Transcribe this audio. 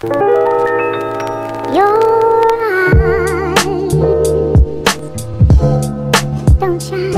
Your eyes don't shine.